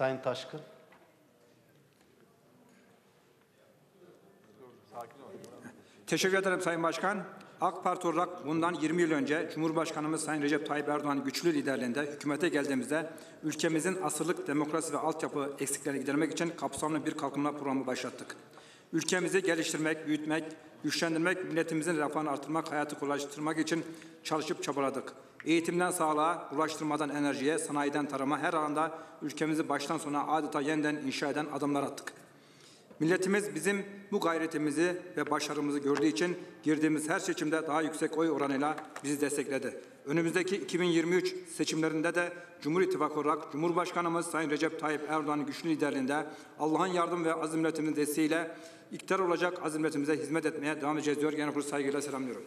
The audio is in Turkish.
Sayın Taşkın. Teşekkür ederim Sayın Başkan. AK Parti olarak bundan 20 yıl önce Cumhurbaşkanımız Sayın Recep Tayyip Erdoğan güçlü liderliğinde hükümete geldiğimizde ülkemizin asırlık demokrasi ve altyapı eksiklerini gidermek için kapsamlı bir kalkınma programı başlattık. Ülkemizi geliştirmek, büyütmek, güçlendirmek, milletimizin refahını artırmak, hayatı kolaylaştırmak için çalışıp çabaladık. Eğitimden sağlığa, ulaştırmadan enerjiye, sanayiden tarıma her alanda ülkemizi baştan sona adeta yeniden inşa eden adımlar attık. Milletimiz bizim bu gayretimizi ve başarımızı gördüğü için girdiğimiz her seçimde daha yüksek oy oranıyla bizi destekledi. Önümüzdeki 2023 seçimlerinde de Cumhur İttifakı olarak Cumhurbaşkanımız Sayın Recep Tayyip Erdoğan'ın güçlü liderliğinde Allah'ın yardım ve azimletiminin desteğiyle iktidar olacak azimletimize hizmet etmeye devam edeceğiz diyor. Genel kurulu saygıyla selamlıyorum.